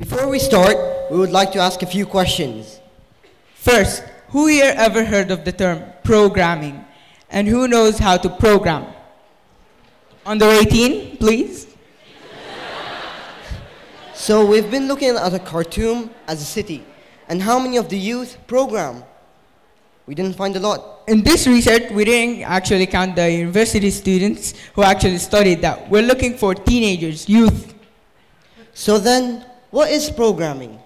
Before we start, we would like to ask a few questions. First, who here ever heard of the term programming? And who knows how to program? Under 18, please. So we've been looking at a Khartoum as a city, and how many of the youth program? We didn't find a lot. In this research, we didn't actually count the university students who actually studied that. We're looking for teenagers, youth. So then, what is programming?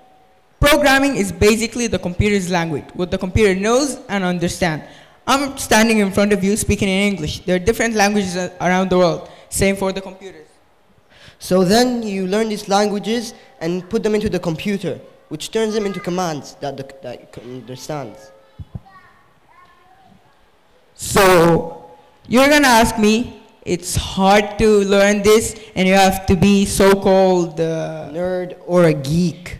Programming is basically the computer's language, what the computer knows and understands. I'm standing in front of you speaking in English. There are different languages around the world. Same for the computers. So then you learn these languages and put them into the computer, which turns them into commands that the that understands. So you're gonna ask me, it's hard to learn this and you have to be so-called uh, Nerd or a geek?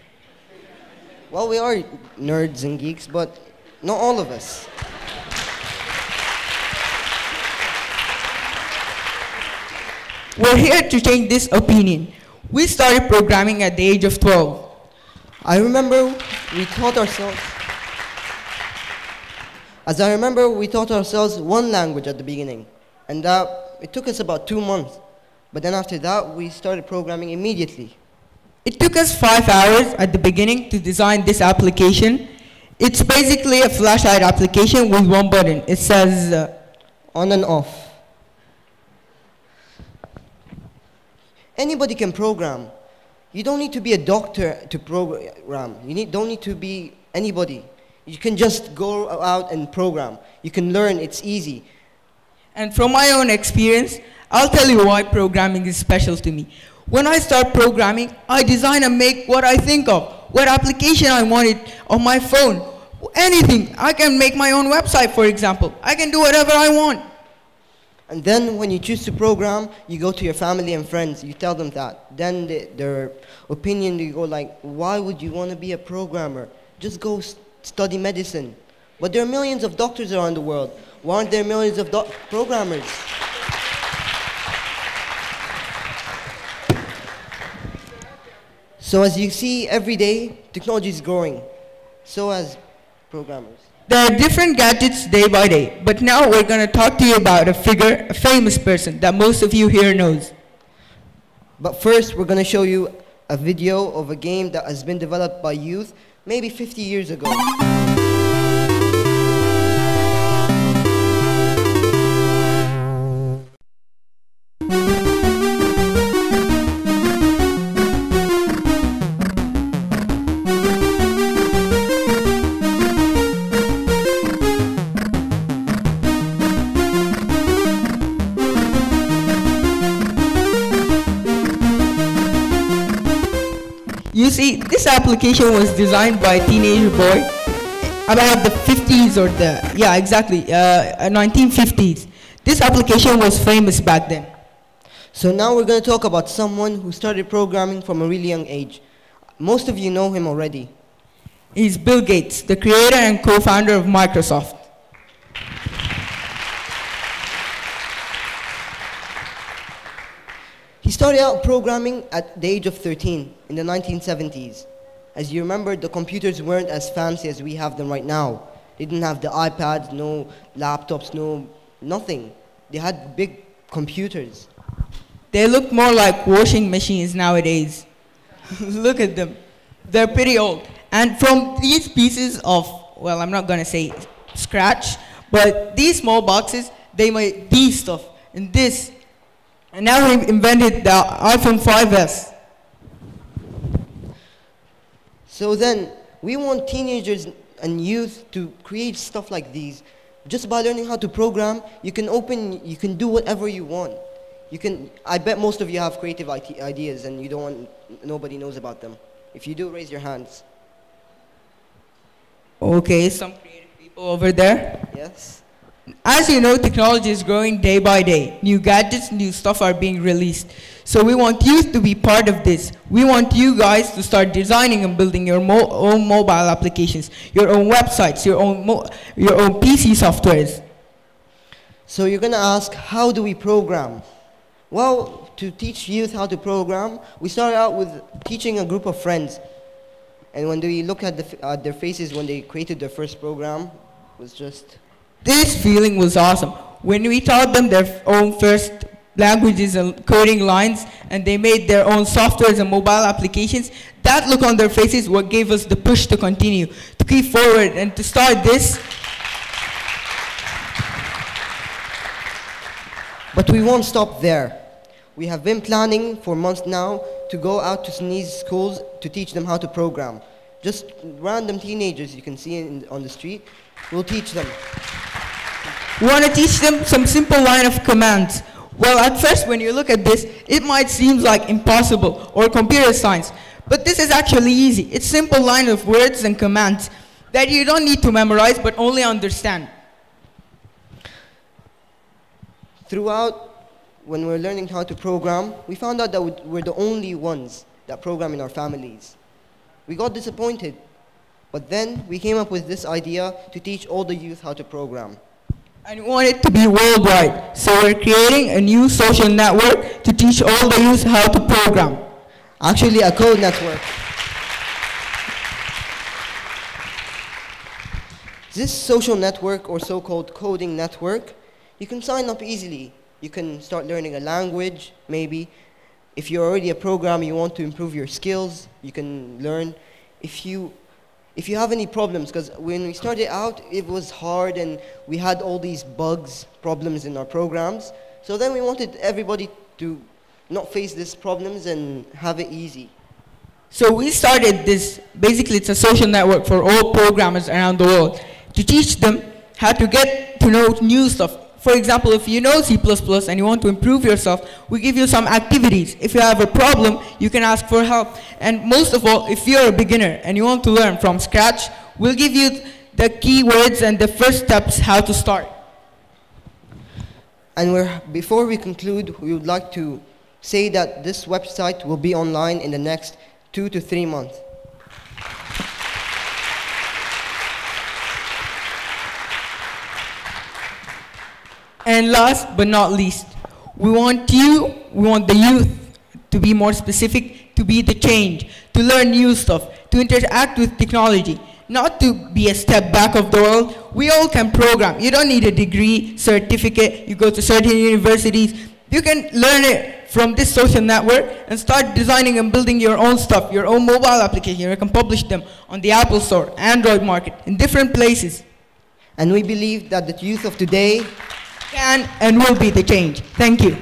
Well, we are nerds and geeks, but not all of us. We're here to change this opinion. We started programming at the age of 12. I remember we taught ourselves. As I remember, we taught ourselves one language at the beginning, and that it took us about two months. But then after that, we started programming immediately. It took us five hours at the beginning to design this application. It's basically a flashlight application with one button. It says, uh, on and off. Anybody can program. You don't need to be a doctor to program. You need, don't need to be anybody. You can just go out and program. You can learn, it's easy. And from my own experience, I'll tell you why programming is special to me. When I start programming, I design and make what I think of, what application I wanted on my phone, anything. I can make my own website, for example. I can do whatever I want. And then when you choose to program, you go to your family and friends, you tell them that. Then the, their opinion, you go like, why would you want to be a programmer? Just go study medicine. But there are millions of doctors around the world. Why aren't there millions of programmers? So as you see, every day, technology is growing. So as programmers. There are different gadgets day by day, but now we're going to talk to you about a figure, a famous person that most of you here knows. But first, we're going to show you a video of a game that has been developed by youth maybe 50 years ago. See, this application was designed by a teenage boy about the 50s or the, yeah, exactly, uh, uh, 1950s. This application was famous back then. So now we're going to talk about someone who started programming from a really young age. Most of you know him already. He's Bill Gates, the creator and co-founder of Microsoft. Started out programming at the age of 13 in the 1970s. As you remember, the computers weren't as fancy as we have them right now. They didn't have the iPads, no laptops, no nothing. They had big computers. They look more like washing machines nowadays. look at them. They're pretty old. And from these pieces of, well, I'm not going to say scratch, but these small boxes, they made these stuff and this. And now we invented the iPhone 5S. So then, we want teenagers and youth to create stuff like these. Just by learning how to program, you can open, you can do whatever you want. You can, I bet most of you have creative ideas and you don't want, nobody knows about them. If you do, raise your hands. Okay, some creative people over there. Yes? As you know, technology is growing day by day. New gadgets, new stuff are being released. So we want youth to be part of this. We want you guys to start designing and building your mo- own mobile applications, your own websites, your own, your own PC softwares. So you're gonna ask, how do we program? Well, to teach youth how to program, we started out with teaching a group of friends. And when we look at, the, at their faces when they created their first program, it was just This feeling was awesome. When we taught them their own first languages and coding lines, and they made their own softwares and mobile applications, that look on their faces what gave us the push to continue, to keep forward, and to start this. But we won't stop there. We have been planning for months now to go out to Sunnis schools to teach them how to program. Just random teenagers you can see in, on the street, we'll teach them. We want to teach them some simple line of commands. Well, at first, when you look at this, it might seem like impossible or computer science, but this is actually easy. It's simple line of words and commands that you don't need to memorize, but only understand. Throughout, when we're learning how to program, we found out that we're the only ones that program in our families. We got disappointed, but then we came up with this idea to teach all the youth how to program. And we want it to be worldwide. So we're creating a new social network to teach all the youth how to program. Actually, a code network. This social network or so-called coding network, you can sign up easily. You can start learning a language, maybe. If you're already a programmer, you want to improve your skills, you can learn. If you, if you have any problems, because when we started out, it was hard and we had all these bugs, problems in our programs. So then we wanted everybody to not face these problems and have it easy. So we started this, basically it's a social network for all programmers around the world to teach them how to get to know new stuff. For example, if you know C++ and you want to improve yourself, we give you some activities. If you have a problem, you can ask for help. And most of all, if you're a beginner and you want to learn from scratch, we'll give you the keywords and the first steps how to start. And before we conclude, we would like to say that this website will be online in the next two to three months. And last but not least, we want you, we want the youth to be more specific, to be the change, to learn new stuff, to interact with technology, not to be a step back of the world. We all can program. You don't need a degree, certificate, you go to certain universities. You can learn it from this social network and start designing and building your own stuff, your own mobile application. You can publish them on the Apple Store, Android market, in different places. And we believe that the youth of today Can and will be the change. Thank you.